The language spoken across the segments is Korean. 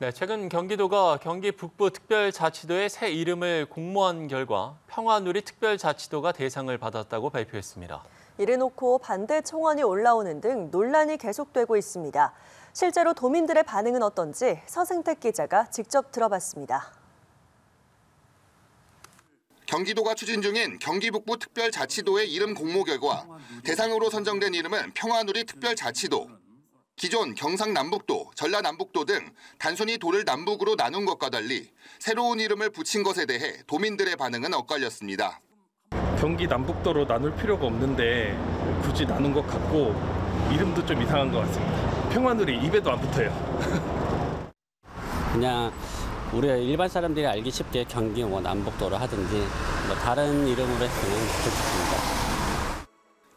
네, 최근 경기도가 경기 북부 특별자치도의 새 이름을 공모한 결과 평화누리 특별자치도가 대상을 받았다고 발표했습니다. 이를 놓고 반대 청원이 올라오는 등 논란이 계속되고 있습니다. 실제로 도민들의 반응은 어떤지 서승택 기자가 직접 들어봤습니다. 경기도가 추진 중인 경기 북부 특별자치도의 이름 공모 결과 대상으로 선정된 이름은 평화누리 특별자치도. 기존 경상남북도, 전라남북도 등 단순히 도를 남북으로 나눈 것과 달리 새로운 이름을 붙인 것에 대해 도민들의 반응은 엇갈렸습니다. 경기 남북도로 나눌 필요가 없는데 굳이 나눈 것 같고 이름도 좀 이상한 것 같습니다. 평화누리 입에도 안 붙어요. 그냥 우리가 일반 사람들이 알기 쉽게 경기 뭐 남북도로 하든지 뭐 다른 이름으로 했으면 좋겠습니다.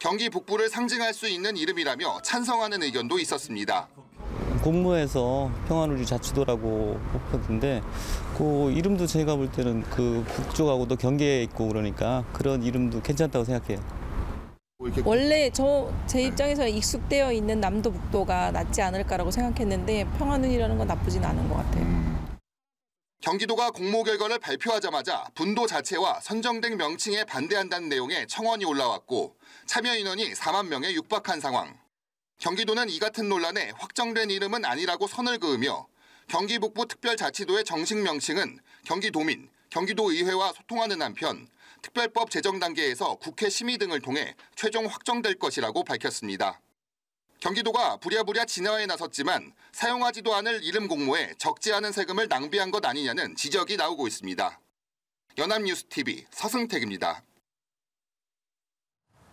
경기 북부를 상징할 수 있는 이름이라며 찬성하는 의견도 있었습니다. 공모해서 평화누리 자치도라고 뽑혔는데 그 이름도 제가 볼 때는 그 북쪽하고도 경계에 있고 그러니까 그런 이름도 괜찮다고 생각해요. 원래 저 제 입장에서 익숙되어 있는 남도 북도가 낫지 않을까라고 생각했는데 평화눈이라는 건 나쁘진 않은 것 같아요. 경기도가 공모 결과를 발표하자마자 분도 자체와 선정된 명칭에 반대한다는 내용의 청원이 올라왔고 참여 인원이 4만 명에 육박한 상황. 경기도는 이 같은 논란에 확정된 이름은 아니라고 선을 그으며 경기 북부 특별자치도의 정식 명칭은 경기도민, 경기도의회와 소통하는 한편 특별법 제정 단계에서 국회 심의 등을 통해 최종 확정될 것이라고 밝혔습니다. 경기도가 부랴부랴 진화에 나섰지만 사용하지도 않을 이름 공모에 적지 않은 세금을 낭비한 것 아니냐는 지적이 나오고 있습니다. 연합뉴스TV 서승택입니다.